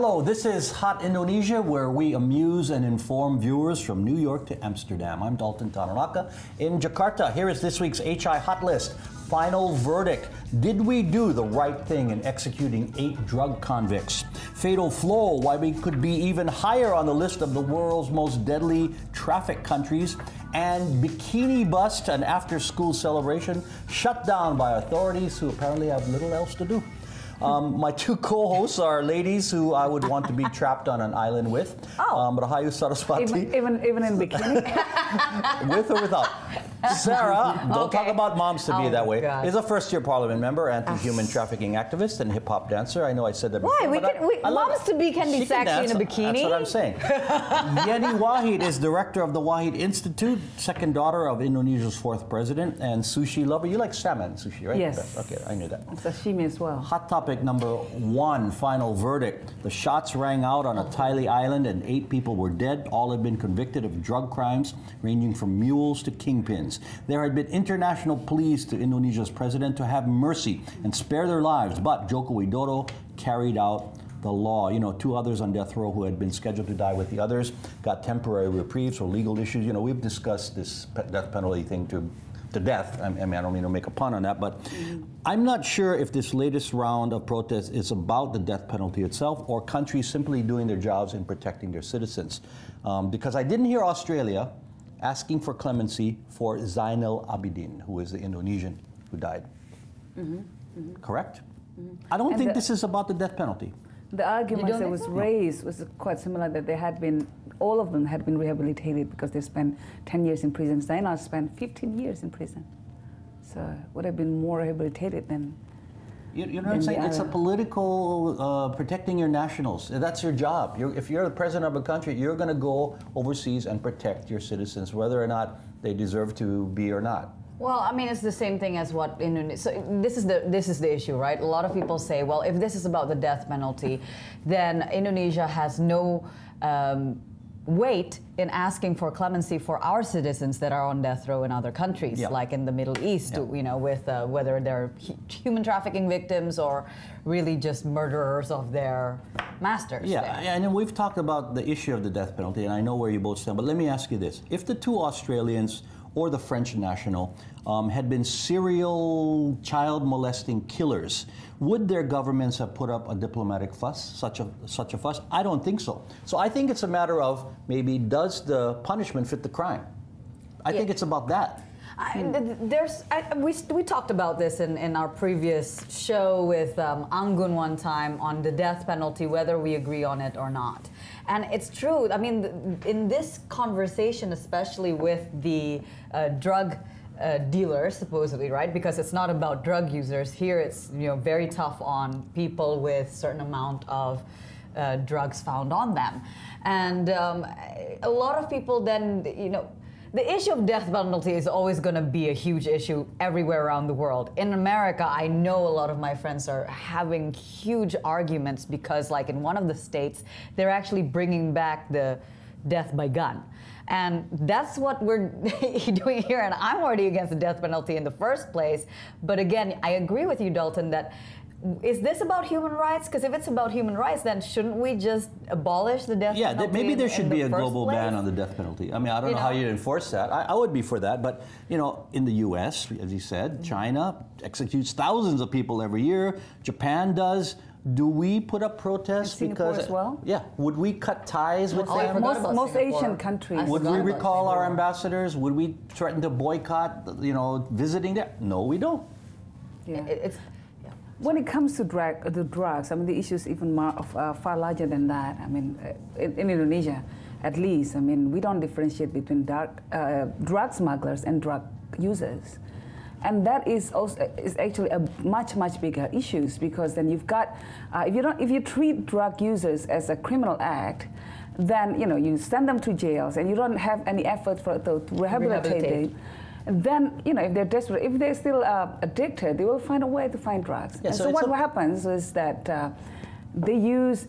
Hello, this is Hot Indonesia, where we amuse and inform viewers from New York to Amsterdam. I'm Dalton Tanonaka in Jakarta. Here is this week's HI Hot List. Final verdict. Did we do the right thing in executing eight drug convicts? Fatal flaw, why we could be even higher on the list of the world's most deadly traffic countries. And bikini bust, an after school celebration shut down by authorities who apparently have little else to do. Um, my two co-hosts are ladies who I would want to be trapped on an island with. Oh. Um, Rahayu Saraswati. Even, even, even in bikini? with or without. Sarah, don't Okay. talk about moms to be Oh that way, God. is a first year parliament member, anti human ah. trafficking activist, and hip hop dancer. I know I said that Why? before. We can- we- I moms to be can be She sexy in a bikini. That's what I'm saying. Yenny Wahid is director of the Wahid Institute, second daughter of Indonesia's fourth president, and sushi lover. You like salmon sushi, right? Yes. Okay, I knew that. Sashimi as well. Hot topic number one, final verdict. The shots rang out on a Thailand island and eight people were dead. All had been convicted of drug crimes ranging from mules to kingpins. There had been international pleas to Indonesia's president to have mercy and spare their lives, but Joko Widodo carried out the law. You know, two others on death row who had been scheduled to die with the others got temporary reprieves or legal issues. You know, we've discussed this death penalty thing to to death. I mean, I don't mean to make a pun on that, but I'm not sure if this latest round of protests is about the death penalty itself or countries simply doing their jobs in protecting their citizens. Um, because I didn't hear Australia asking for clemency for Zainal Abidin, who is the Indonesian who died. Mm-hmm. Correct? Mm-hmm. I don't And think the- this is about the death penalty. The argument that was raised was quite similar that they had been, all of them had been rehabilitated because they spent 10 years in prison. Zainal spent 15 years in prison. So would have been more rehabilitated than. You, you know what I'm saying? It's a political uh, protecting your nationals. That's your job. You're, if you're the president of a country, you're going to go overseas and protect your citizens, whether or not they deserve to be or not. Well, I mean, it's the same thing as what Indonesia. So this is the this is the issue, right? A lot of people say, well, if this is about the death penalty, then Indonesia has no um, weight in asking for clemency for our citizens that are on death row in other countries, Yeah. like in the Middle East. Yeah. You know, with uh, whether they're human trafficking victims or really just murderers of their masters. Yeah, there. and we've talked about the issue of the death penalty, and I know where you both stand. But let me ask you this: If the two Australians or the French national um, had been serial child molesting killers, would their governments have put up a diplomatic fuss, such a such a fuss? I don't think so. So I think it's a matter of maybe does the punishment fit the crime? I think it's about that. I, there's I, we, we talked about this in, in our previous show with um, Anggun one time on the death penalty, whether we agree on it or not. And it's true. I mean, in this conversation, especially with the uh, drug uh, dealers, supposedly, right? Because it's not about drug users. Here, it's you know very tough on people with certain amount of uh, drugs found on them, and um, a lot of people then you know the issue of death penalty is always going to be a huge issue everywhere around the world. In America, I know a lot of my friends are having huge arguments because, like in one of the states, they're actually bringing back the death by gun. And that's what we're doing here. And I'm already against the death penalty in the first place. But again, I agree with you, Dalton, that is this about human rights? Because if it's about human rights, then shouldn't we just abolish the death Yeah, penalty? Yeah, maybe in- there in should the be a first global ban on the death penalty. I mean, I don't You know, how you'd enforce that. I, I would be for that, but you know, in the U.S., as you said, mm-hmm. China executes thousands of people every year. Japan does. Do we put up protests Singapore because? as well? Yeah. Would we cut ties with Oh, them? Most, most Asian countries. Would we forgot about recall our ambassadors? Would we threaten to boycott? You know, visiting there? No, we don't. yeah. It- it's, yeah. When it comes to drug, the drugs, I mean, the issue is even more, uh, far larger than that. I mean, uh, in, in Indonesia, at least, I mean, we don't differentiate between dark, uh, drug smugglers and drug users. And that is also is actually a much much bigger issues because then you've got uh, if you don't if you treat drug users as a criminal act, then you know you send them to jails and you don't have any effort for to, rehabilitate, Rehabilitate. them. Then, you know, if they're desperate, if they're still uh, addicted, they will find a way to find drugs. Yeah, and so so, what happens is that uh, they use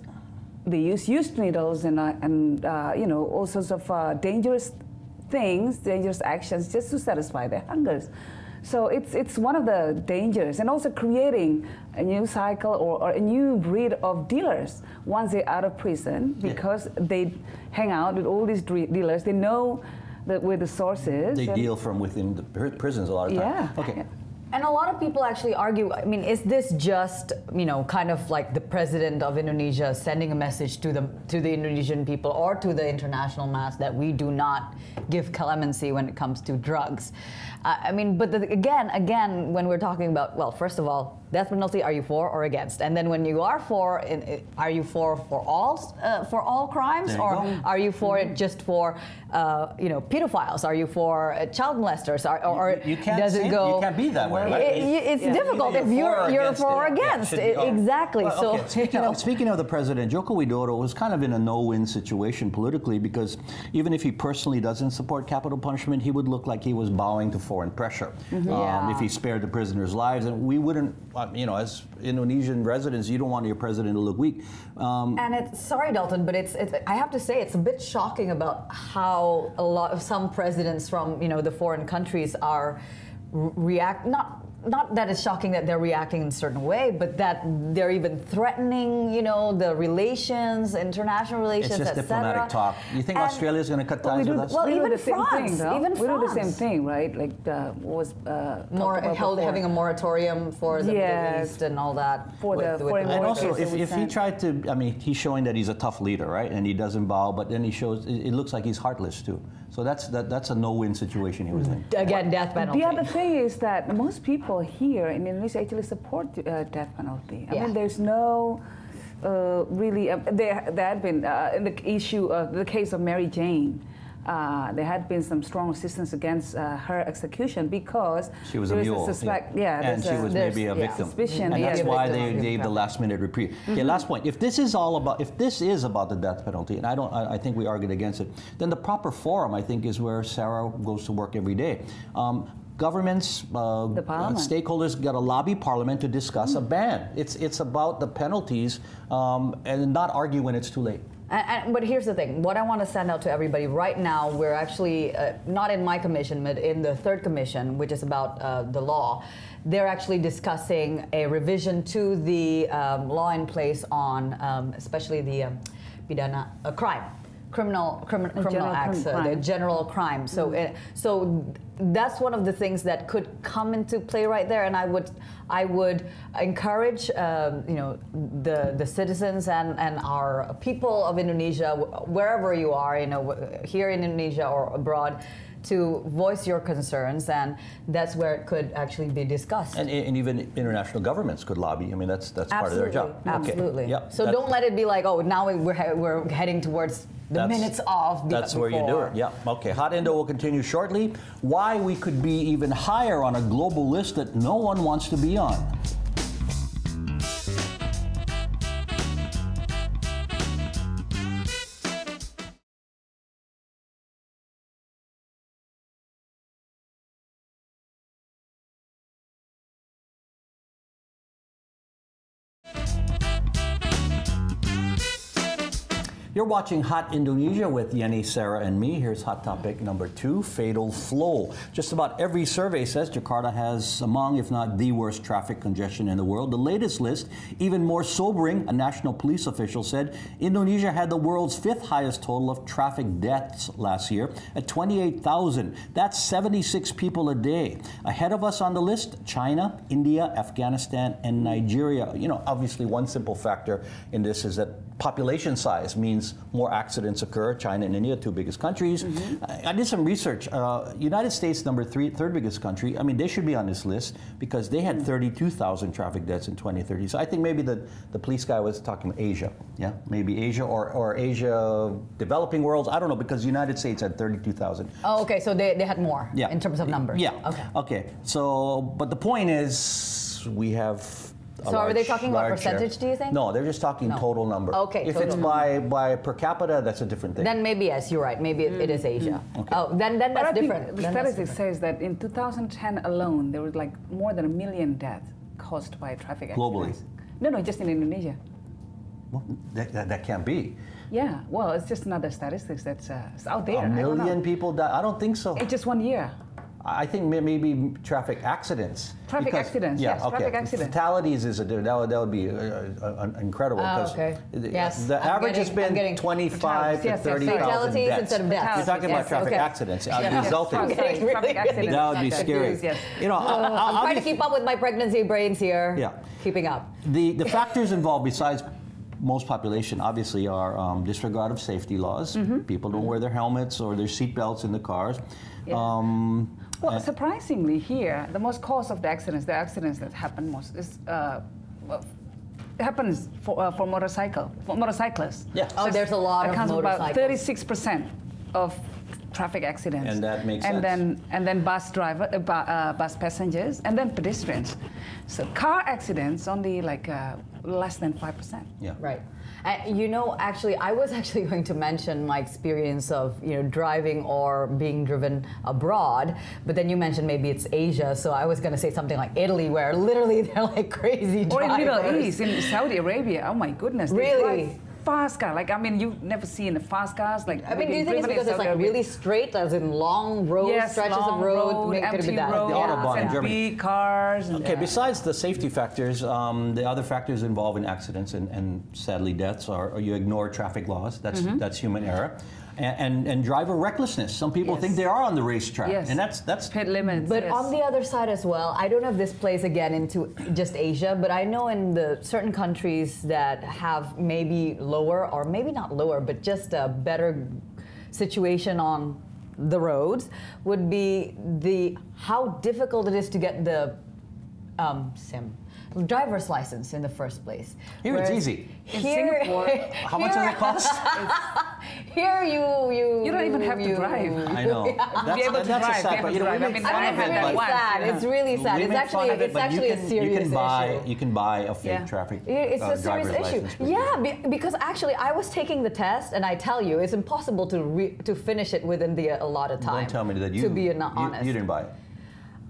they use used needles and uh, and uh, you know all sorts of uh, dangerous things, dangerous actions, just to satisfy their hungers. So it's it's one of the dangers, and also creating a new cycle or, or a new breed of dealers once they're out of prison Yeah. because they hang out with all these dealers. They know that where the source is. They deal from within the pri- prisons a lot of times. Yeah. Okay. And a lot of people actually argue. I mean, is this just you know kind of like the president of Indonesia sending a message to the to the Indonesian people or to the international mass that we do not give clemency when it comes to drugs? Uh, I mean, but the, again, again, when we're talking about well, first of all, death penalty, are you for or against? And then when you are for, are you for for all uh, for all crimes, or go. are you for it just for uh, you know pedophiles? Are you for uh, child molesters? Or, or You- you can't does it go? you can't be that way, right? It- it- it's Yeah. difficult if you're you're for or you're against for or it. Yeah, against. should be- It- oh. exactly. Well, so okay, speaking, you know, of, speaking of the president, Joko Widodo was kind of in a no-win situation politically because even if he personally doesn't support capital punishment, he would look like he was bowing to foreign pressure um, Yeah. if he spared the prisoners' lives. And we wouldn't, you know, as Indonesian residents, you don't want your president to look weak. Um, and it's sorry, Dalton, but it's, it's I have to say it's a bit shocking about how a lot of some presidents from you know the foreign countries are re- react not. Not that it's shocking that they're reacting in a certain way, but that they're even threatening, you know, the relations, international relations, it's just diplomatic talk. You think And- Australia's going to cut Well, we ties do, with us? well, we do even the same France, thing, though. even we do the same France. thing, right? Like uh, what was uh, more about held, before. having a moratorium for the Middle Yes. East and all that. For the foreign And More also, if, if he sent. tried to, I mean, he's showing that he's a tough leader, right? And he doesn't bow, but then he shows, it, it looks like he's heartless too. So that's that, that's a no-win situation he was in. Again, death penalty. The other thing is that most people here in Indonesia actually support uh, death penalty. I Yeah. mean, there's no uh, really. Uh, there, there had been uh, in the issue of the case of Mary Jane. Uh, there had been some strong resistance against uh, her execution because She was a mule. suspect, yeah, and there's she a- was maybe a yeah, victim. suspicion, and that's the why they Mm-hmm. gave the last minute reprieve. Okay, last point. If this is all about, if this is about the death penalty, and I don't, I, I think we argued against it, then the proper forum, I think, is where Sarah goes to work every day. Um, governments, uh, The uh, stakeholders got to lobby parliament to discuss a ban. It's it's about the penalties um, and not argue when it's too late. And, and, but here's the thing. What I want to send out to everybody right now, we're actually uh, not in my commission, but in the third commission, which is about uh, the law. They're actually discussing a revision to the um, law in place on, um, especially the um, pidana uh, crime, criminal crimin- criminal acts, crim- uh, the general crime. So, uh, so that's one of the things that could come into play right there. And I would, I would encourage, um, you know, the the citizens and and our people of Indonesia, wherever you are, you know, here in Indonesia or abroad. To voice your concerns, and that's where it could actually be discussed. And, and even international governments could lobby. I mean, that's that's part of their job. Okay. Absolutely. Yep. So That's- don't let it be like, oh, now we're, he- we're heading towards the minutes of. be- That's where you do it. Yeah. Okay. Hot Indo will continue shortly. Why we could be even higher on a global list that no one wants to be on. You're watching Hot Indonesia with Yenny, Sarah, and me. Here's hot topic number two fatal flow. Just about every survey says Jakarta has among, if not the worst traffic congestion in the world. The latest list, even more sobering, a national police official said Indonesia had the world's fifth highest total of traffic deaths last year at 28,000. That's 76 people a day. Ahead of us on the list, China, India, Afghanistan, and Nigeria. You know, obviously, one simple factor in this is that population size means more accidents occur. China and India, two biggest countries. I, I did some research. Uh, United States, number three, third biggest country. I mean, they should be on this list because they had 32,000 traffic deaths in 2030. So I think maybe the, the police guy was talking about Asia. Yeah, maybe Asia or, or Asia developing worlds. I don't know because the United States had 32,000. Oh, okay. So they, they had more Yeah. in terms of numbers. Yeah. Okay. Okay. So, but the point is, we have. A So are they talking about large share. percentage, do you think? No, they're just talking No. total number. Okay, If total it's number. by by per capita, that's a different thing. Then maybe yes, you're right. Maybe it, it is Asia. Okay. Oh, then then But that's I think different. The Then that's statistics says that in 2010 alone, there was like more than a million deaths caused by traffic Globally? accidents. No, no, just in Indonesia. Well, that, that, that can't be. Yeah, well, it's just another statistics that's uh, out there. A I million people die. I don't think so. In just one year. I think maybe traffic accidents. Traffic accidents, Yeah, yes, okay. traffic accidents. Fatalities is a, that would, that would be uh, uh, incredible. Oh, okay. the- Yes, The I'm average has getting- I'm been getting- 25 to Yes, yes, 30,000 Fatalities deaths. instead of deaths. You're talking Yes, about traffic okay. accidents uh, Yes, resulting. sorry, traffic accidents. That would be scary. yes. You know, I- I- I'm trying to keep up with my pregnancy brains here. Yeah. Keeping up. The, the factors involved, besides most population, obviously, are um, disregard of safety laws. Mm-hmm. People don't wear their helmets or their seat belts in the cars. Yeah. Um, Well, surprisingly, here the most cause of the accidents, the accidents that happen most is. Uh, well, happens for, uh, for motorcycle for motorcyclists. Yeah. Oh, there's a lot of accounts for about 36 percent of traffic accidents. And that makes and sense. then and then bus driver, uh, bu- uh, bus passengers, and then pedestrians. So car accidents only like uh, less than five percent. yeah. Right. And you know, actually, I was actually going to mention my experience of you know driving or being driven abroad, but then you mentioned maybe it's Asia, so I was going to say something like Italy, where literally they're like crazy Or in. Middle East, in Saudi Arabia. Oh my goodness. they Really? Drive Fast car, like I mean, you've never seen a fast cars like. I mean, do you think it's driven in because it's like Arabia. really straight, as in long roads, yes, stretches long of road? road, Maybe could it be empty that? roads, The Autobahn in Germany. big cars. And, Okay, uh, besides the safety factors, um, the other factors involved in accidents and, and sadly deaths are, are you ignore traffic laws. That's Mm-hmm. that's human error, and, and and driver recklessness. Some people Yes. think they are on the racetrack, Yes. and that's that's Pit limits. But yes. on the other side as well, I don't know if this plays again into just Asia, but I know in the certain countries that have maybe lower or maybe not lower, but just a better situation on the roads would be the how difficult it is to get the um, SIM driver's license in the first place. Here it's Whereas easy. In Here, Singapore, How much does it cost? here you you You don't even have to drive. I know. That's, Be able to that's a drive, sad be You know, we drive. I make mean, fun I of had it, that really but- sad. yeah. It's really sad. We It's actually it, it's actually you a can, serious you can buy issue. you can buy a fake Yeah. traffic Yeah, It's uh, a serious issue. license. with you. Yeah, be, because actually I was taking the test, and I tell you, it's impossible to re, to finish it within the allotted time. Don't tell me that you to be you, you didn't buy it.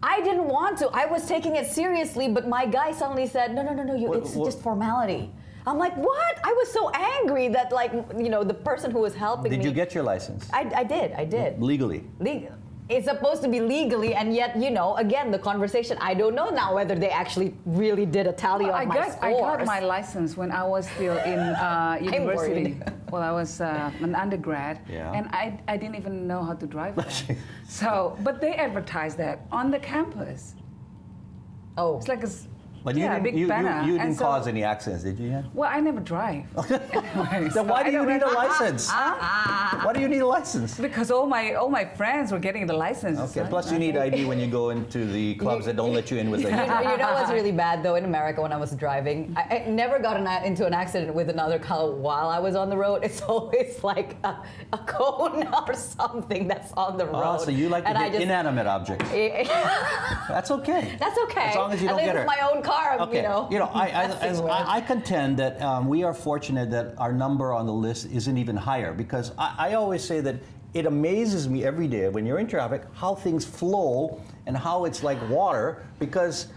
I didn't want to. I was taking it seriously, but my guy suddenly said, "No, no, no, no. You, What- it's what- just formality." I'm like, "What?" I was so angry that like you know the person who was helping Did me. you get your license I, I did. I did. legally? Legal. It's supposed to be legally, and yet, you know, again, the conversation. I don't know now whether they actually really did a tally Well, of I my got, I got my license when I was still in uh, university. well, I was uh, an undergrad, Yeah. and I, I didn't even know how to drive. then. so, but they advertised that on the campus. oh, It's like a s- But you yeah, didn't, big you, you, banner. you And didn't so- cause any accidents, did you? Yet? Well, I never drive. Anyway, so why do you need a license? why do you need a license? Because all my all my friends were getting the license. Okay. Plus, you need ID when you go into the clubs that don't let you in with a you, know, you know what's really bad though in America when I was driving? I, I never got in a, into an accident with another car while I was on the road. It's always like a, a cone or something that's on the oh, road. Oh, so you like to And I just- inanimate objects. That's okay. That's okay. As long as you don't least get it's hurt. my own car, Okay. you know. I, I, messing. I, I contend that um, we are fortunate that our number on the list isn't even higher because I, I always say that it amazes me every day when you're in traffic how things flow and how it's like water because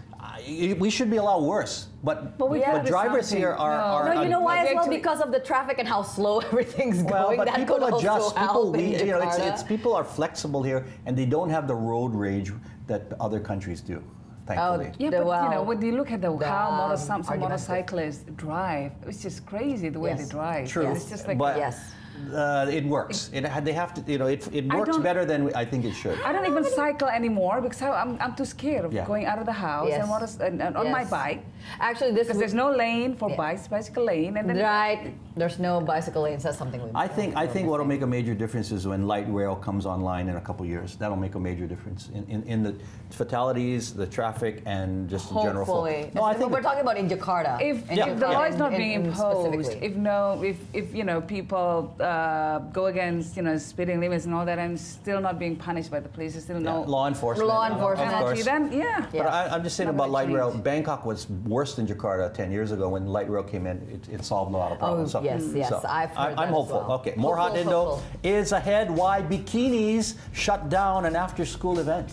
we should be a lot worse. But, But we but drivers something. here are. No. are no, you know why But as well? actually- Because of the traffic and how slow everything's Well, going. but that people could adjust. also People, we, you know, it's, it's people are flexible here, and they don't have the road rage that other countries do. Thankfully. Yeah, The- but you know, when you look at the, the, how motor, some, some motorcyclists drive, it's just crazy the way Yes. they drive. True, It's just like but Yes. uh, it works. It, they have to, you know, it, it works better than I think it should. I don't even cycle anymore because I, I'm, I'm too scared of Yeah. going out of the house Yes. and, motor, and, and on my bike Actually, this because there's no lane for bikes, bicycle lane, and then right. There's no bicycle lanes. That's something we. I think I think what'll make a major difference is when light rail comes online in a couple years. That'll make a major difference in, in, in the fatalities, the traffic, and just the general flow. Hopefully, No, I But think we're talking about in Jakarta. if, In if the Jakarta law is not in- being imposed, if no, if, if you know people uh, go against you know speeding limits and all that, and still not being punished by the police, there's still yeah, no law enforcement. Law enforcement. course. penalty, then yeah. Yeah. But I, I'm just saying Not about gonna light rail. Bangkok was worse than Jakarta 10 years ago when light rail came in. It, it solved a lot of problems. Oh, yes, yes, I've heard I, as hopeful. well. Okay, hot Indo is ahead. Why bikinis shut down an after-school event?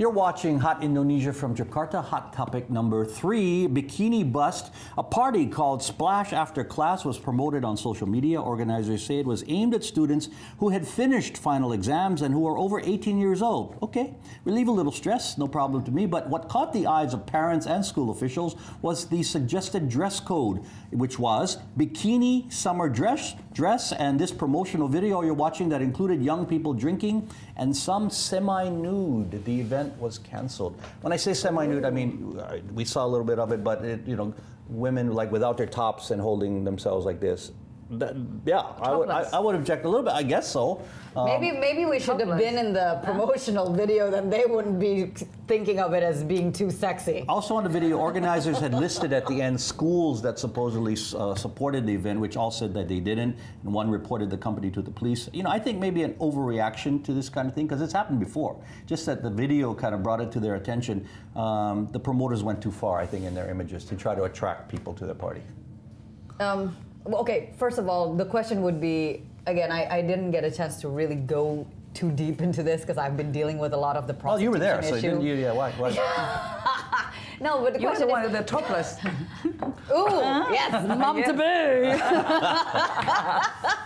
You're watching Hot Indonesia from Jakarta. Hot topic number three Bikini Bust. A party called Splash After Class was promoted on social media. Organizers say it was aimed at students who had finished final exams and who are over 18 years old. Okay, relieve a little stress, no problem to me. But what caught the eyes of parents and school officials was the suggested dress code, which was bikini summer dress, dress, and this promotional video you're watching that included young people drinking and some semi-nude. The event was canceled. When I say semi-nude, I mean we saw a little bit of it, but it, you know, women like without their tops and holding themselves like this. That, yeah, I would, I, I would object a little bit. I guess so. Um, Maybe maybe we should have been in the promotional video, then they wouldn't be thinking of it as being too sexy. Also on the video, organizers had listed at the end schools that supposedly uh, supported the event, which all said that they didn't, and one reported the company to the police. You know, I think maybe an overreaction to this kind of thing because it's happened before. Just that the video kind of brought it to their attention. Um, the promoters went too far, I think, in their images to try to attract people to their party. Um, well, okay, first of all, the question would be again, I, I didn't get a chance to really go too deep into this because I've been dealing with a lot of the Well, you were there, so issue. didn't you? Yeah, why? why? No, but the You were the question one is, with the topless. ooh, yes, mom to be.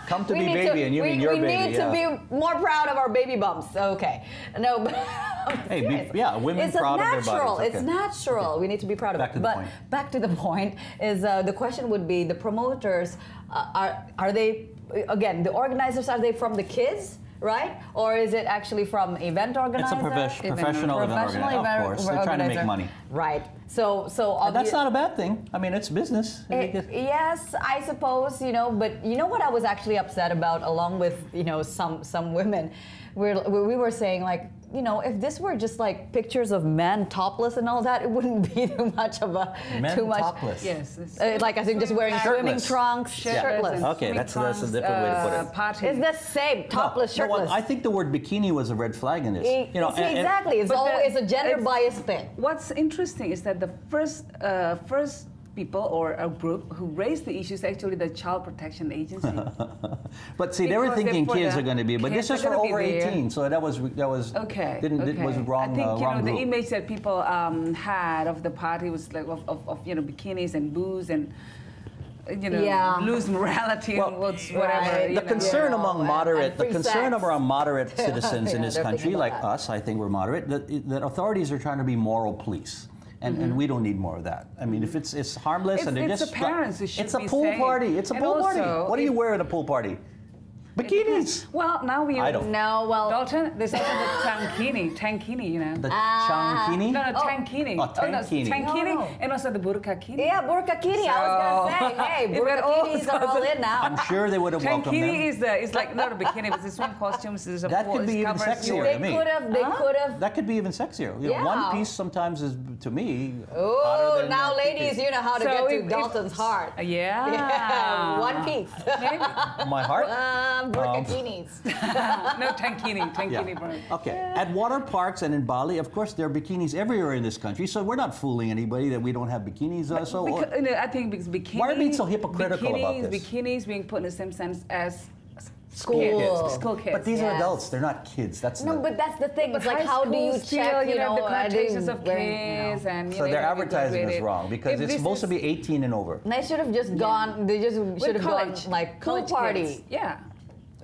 Come to We be baby, to, and you we, mean your we baby. We need yeah. to be more proud of our baby bumps. Okay, no, but I'm Hey, be- yeah, women it's proud a of their natural. bodies, It's natural. okay. natural. We need to be proud of Back it. but point. back to the point is uh, the question would be the promoters uh, are are they again the organizers are they from the kids? Right, or is it actually from event organizers? It's a organizer? Event- professional event professional organizer. event Of course, they're trying to make money. Right. So, so And that's not a bad thing. I mean, it's business. Eh, yes, I suppose you know, but you know what I was actually upset about, along with you know some some women, where we were saying like, you know, if this were just like pictures of men topless and all that, it wouldn't be too much of a Men too much. topless. yes. Uh, like I think just wearing swimming trunks, Yeah. shirtless. Okay, swimming that's- that's a trunks, different way to put uh, it. Party. It's the same, topless, No, well, shirtless. I think the word bikini was a red flag in this. E- You know, see, and- and- exactly. It's But the- always a gender it's- biased thing. What's interesting is that the first uh, first people or a group who raised the issue is actually the Child Protection Agency. But see, they were thinking kids are going to be, but this kids is for over 18, so that was that was Okay. didn't okay. it was wrong. I think uh, you wrong know the image that people um, had of the party was like of, of, of you know bikinis and booze and you know Yeah. lose morality Well, and what's right. whatever. The the know. concern Yeah, among moderate, and the concern sex. around moderate citizens in this they're country, like that. us, I think we're moderate. That, that authorities are trying to be moral police. And, and mm-hmm. we don't need more of that. I mean, if it's it's harmless It's- and they're it's just the parents who should it's a pool saying- party. It's a and pool party. What do you wear at a pool party? Bikinis. Well, now we I don't. No, well, Dalton, there's also the tankini, tankini, you know. The Ah. chankini. no, no, Oh. tankini. Oh, no, tankini. tankini, No. and also the burkakini. yeah, burkakini. I was gonna say, hey, burkakinis are all in now. Uh, I'm sure they would have welcomed Tankini is the, it's like not a bikini, but it's a swim costumes. It's a That could be even sexier. your- to They me. could have. They could have. That could be even sexier. You know, Yeah. one piece sometimes is to me. Oh, now uh, ladies, you know how to So get to if- if- Dalton's heart. Yeah. Yeah, one piece. Maybe. My heart. Um, Um, burkakinis. Um, no, tankini, tankini, Yeah. bro. Okay. At water parks and in Bali, of course, there are bikinis everywhere in this country. So we're not fooling anybody that we don't have bikinis. Uh, so Because, uh, you know, I think because bikini. Why are we being so hypocritical bikinis, about this? Bikinis being put in the same sense as School. kids, school kids. but these are adults. They're not kids. That's No, the, but that's the thing. It's like, how do you school still, check? you know, the are connotations of wearing- kids and you so know, their advertising is wrong because If it's this supposed to be 18 and over. They should have just gone. They just should have gone college, like pool college party, kids. Yeah.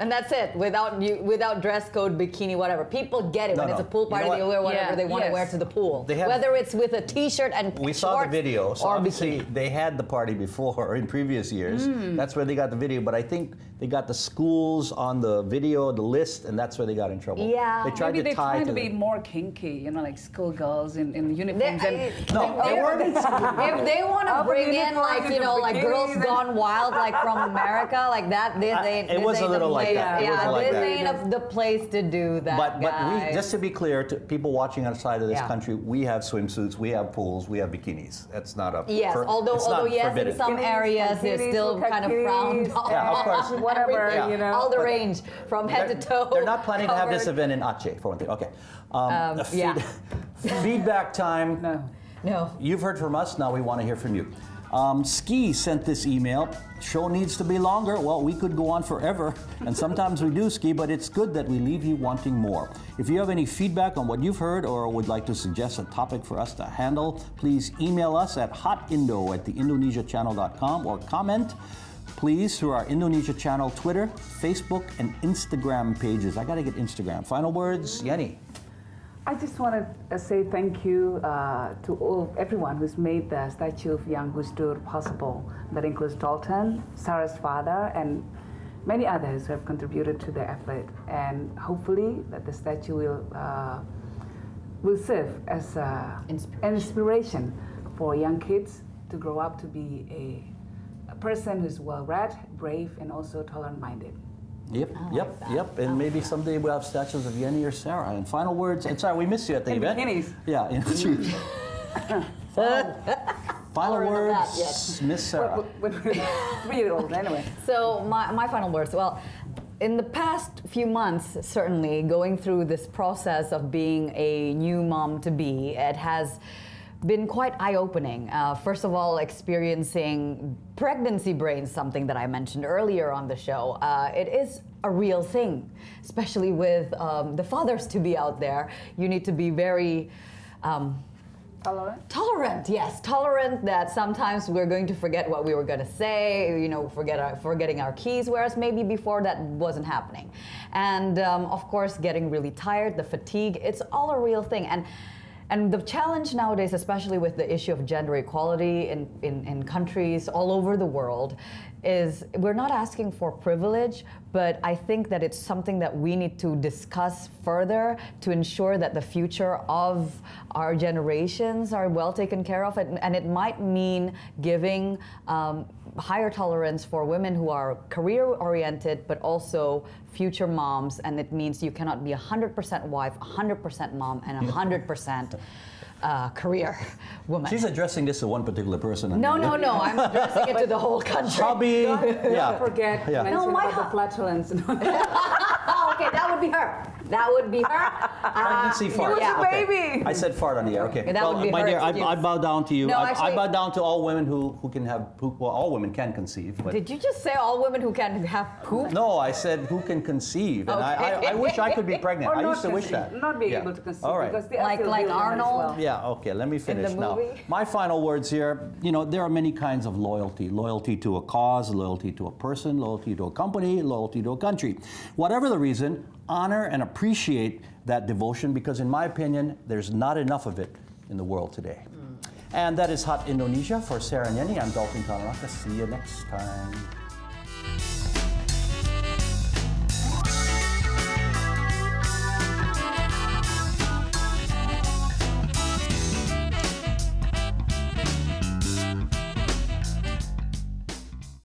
And that's it. Without you, without dress code, bikini, whatever. People get it No, when no. it's a pool You know party. what? they wear whatever Yeah, they want to wear to the pool. Have- Whether it's with a t-shirt and We saw the video. So or obviously bikini. they had the party before in previous years. Hmm. That's where they got the video. But I think they got the schools on the video, the list, and that's where they got in trouble. Yeah. They tried Maybe to they're tie trying to to be the- more kinky, you know, like schoolgirls in, in They- uniforms. and, No, if they they- weren't If they want to bring in like you know like girls gone wild like from America like that, this I- ain't. it this was a the little like place- that. It Yeah, like this that. ain't a, the place to do that. But but we just to be clear to people watching outside of this Yeah. country, we have swimsuits, we have pools, we have bikinis. That's not a Yes, for- although although yes, forbidden. in some Bikinis, areas they're bikinis, still kind of frowned bikinis, on. Yeah, of course. Whatever, Everything, you know. all the But- range from head to toe. they're not planning to have this event in Aceh for one thing. Okay. Um, Um, yeah. feedback time. no. No. You've heard from us. Now we want to hear from you. Um, Ski sent this email. Show needs to be longer. Well, we could go on forever, and sometimes we do, Ski, but it's good that we leave you wanting more. If you have any feedback on what you've heard or would like to suggest a topic for us to handle, please email us at hotindo at theindonesiachannel.com or comment please through our Indonesia channel, Twitter, Facebook, and Instagram pages. I gotta get Instagram. Final words, Yenny. I just want to say thank you uh, to all, everyone who's made the statue of Young Gus Dur possible. That includes Dalton, Sarah's father, and many others who have contributed to the effort. And hopefully, that the statue will uh, will serve as a, Inspiration. an inspiration for young kids to grow up to be a, a person who's well-read, brave, and also tolerant-minded. Yep, yep, that. yep. And maybe someday we'll have statues of Yenny or Sarah. And final words. And sorry, we missed you at the In event. bikinis. Yeah. in- final words. Miss Sarah. When we're three-year-olds, anyway. So my, my final words. Well, in the past few months, certainly going through this process of being a new mom to be, it has been quite eye-opening. Uh, first of all, experiencing pregnancy brain, something that I mentioned earlier on the show. Uh, it is a real thing, especially with um, the fathers to be out there. You need to be very. Um, Tolerant? Tolerant, yes, tolerant that sometimes we're going to forget what we were going to say, you know, forget our, forgetting our keys, whereas maybe before that wasn't happening. And um, of course, getting really tired, the fatigue, it's all a real thing. And and the challenge nowadays, especially with the issue of gender equality in, in, in countries all over the world, is we're not asking for privilege, but I think that it's something that we need to discuss further to ensure that the future of our generations are well taken care of. And, and it might mean giving um, higher tolerance for women who are career oriented, but also future moms. And it means you cannot be 100% wife, 100% mom, and 100% uh, career woman. She's addressing this to one particular person. no, no, no. I'm addressing it to the whole country. Hobby. yeah. Don't forget Yeah. mention No, my about the flatulence. Oh, okay, that would be her. That would be her. Pregnancy uh, fart. yeah. Okay. baby. I said fart on the air. Okay. that well, would be my her dear, I. I bow down to you. No, I, I bow down to all women who, who can have poop. Well, all women can conceive, but Did you just say all women who can have poop? no, I said who can conceive, and I, I, I wish I could be pregnant. I used to wish that. Not being Yeah. able to conceive All right. because Like- like Arnold? well. Yeah, okay, let me finish now. My final words here you know, there are many kinds of loyalty loyalty to a cause, loyalty to a person, loyalty to a company, loyalty to a country. Whatever the reason, honor and appreciate that devotion because, in my opinion, there's not enough of it in the world today. Mm. And that is Hot Indonesia for Sarah and Yenny. I'm Dalton Tanonaka. See you next time.